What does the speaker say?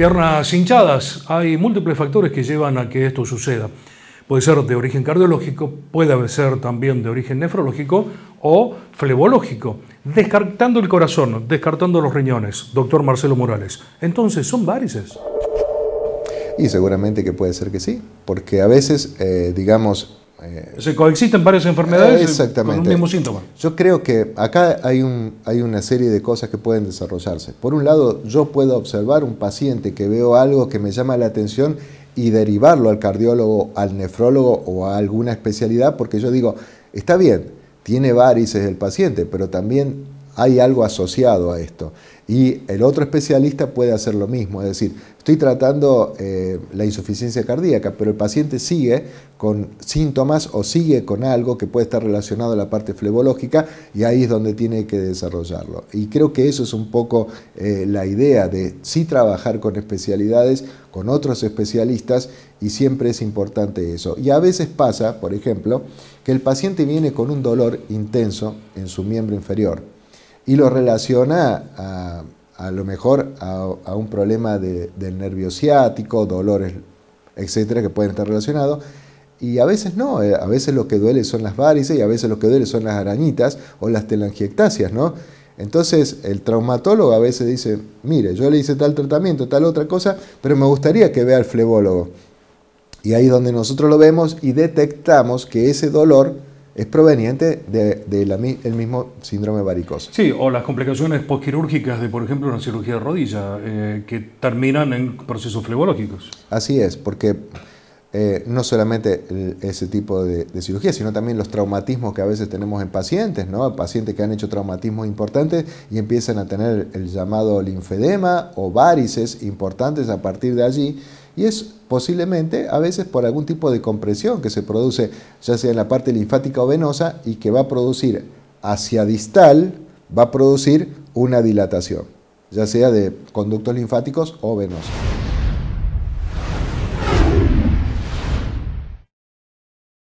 Piernas hinchadas. Hay múltiples factores que llevan a que esto suceda. Puede ser de origen cardiológico, puede ser también de origen nefrológico o flebológico, descartando el corazón, descartando los riñones, doctor Marcelo Morales. Entonces, ¿son varices? Y seguramente que puede ser que sí, porque a veces, eh, digamos... Eh, ¿Se coexisten varias enfermedades exactamente. con un mismo síntoma? Yo creo que acá hay, un, hay una serie de cosas que pueden desarrollarse. Por un lado, yo puedo observar un paciente que veo algo que me llama la atención y derivarlo al cardiólogo, al nefrólogo o a alguna especialidad, porque yo digo, está bien, tiene varices el paciente, pero también hay algo asociado a esto. Y el otro especialista puede hacer lo mismo, es decir, estoy tratando eh, la insuficiencia cardíaca, pero el paciente sigue con síntomas o sigue con algo que puede estar relacionado a la parte flebológica y ahí es donde tiene que desarrollarlo. Y creo que eso es un poco eh, la idea de sí trabajar con especialidades, con otros especialistas y siempre es importante eso. Y a veces pasa, por ejemplo, que el paciente viene con un dolor intenso en su miembro inferior y lo relaciona a, a lo mejor a, un problema del nervio ciático, dolores, etcétera, que pueden estar relacionados. Y a veces no, eh, a veces lo que duele son las varices y a veces lo que duele son las arañitas o las telangiectasias, ¿no? Entonces el traumatólogo a veces dice, mire, yo le hice tal tratamiento, tal otra cosa, pero me gustaría que vea al flebólogo. Y ahí es donde nosotros lo vemos y detectamos que ese dolor es proveniente del mismo síndrome varicoso. Sí, o las complicaciones postquirúrgicas de, por ejemplo, una cirugía de rodilla, eh, que terminan en procesos flebológicos. Así es, porque eh, no solamente ese tipo de, cirugía, sino también los traumatismos que a veces tenemos en pacientes, ¿no? pacientes que han hecho traumatismos importantes y empiezan a tener el llamado linfedema o varices importantes a partir de allí y es posiblemente a veces por algún tipo de compresión que se produce ya sea en la parte linfática o venosa y que va a producir hacia distal, va a producir una dilatación, ya sea de conductos linfáticos o venosos.